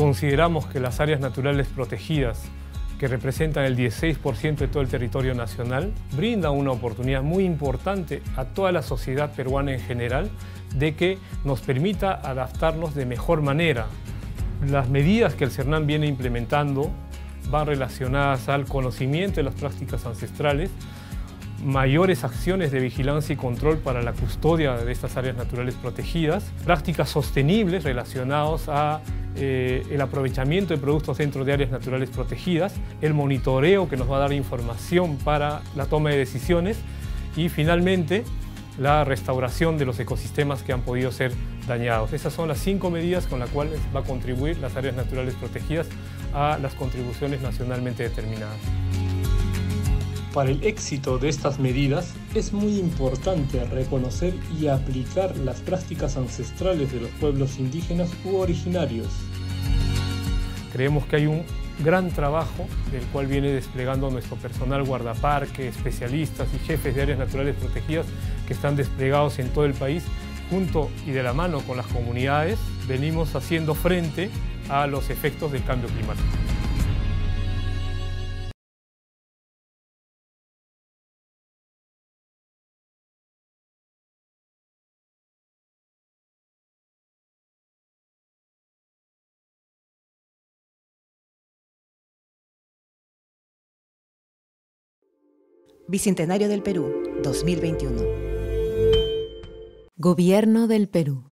Consideramos que las áreas naturales protegidas, que representan el 16% de todo el territorio nacional, brindan una oportunidad muy importante a toda la sociedad peruana en general de que nos permita adaptarnos de mejor manera. Las medidas que el CERNAM viene implementando van relacionadas al conocimiento de las prácticas ancestrales, mayores acciones de vigilancia y control para la custodia de estas áreas naturales protegidas, prácticas sostenibles relacionadas a eh, el aprovechamiento de productos dentro de áreas naturales protegidas, el monitoreo que nos va a dar información para la toma de decisiones y finalmente la restauración de los ecosistemas que han podido ser dañados. Esas son las cinco medidas con las cuales va a contribuir las áreas naturales protegidas a las contribuciones nacionalmente determinadas. Para el éxito de estas medidas es muy importante reconocer y aplicar las prácticas ancestrales de los pueblos indígenas u originarios. Creemos que hay un gran trabajo del cual viene desplegando nuestro personal guardaparque, especialistas y jefes de áreas naturales protegidas que están desplegados en todo el país. Junto y de la mano con las comunidades venimos haciendo frente a los efectos del cambio climático. Bicentenario del Perú, 2021. Gobierno del Perú.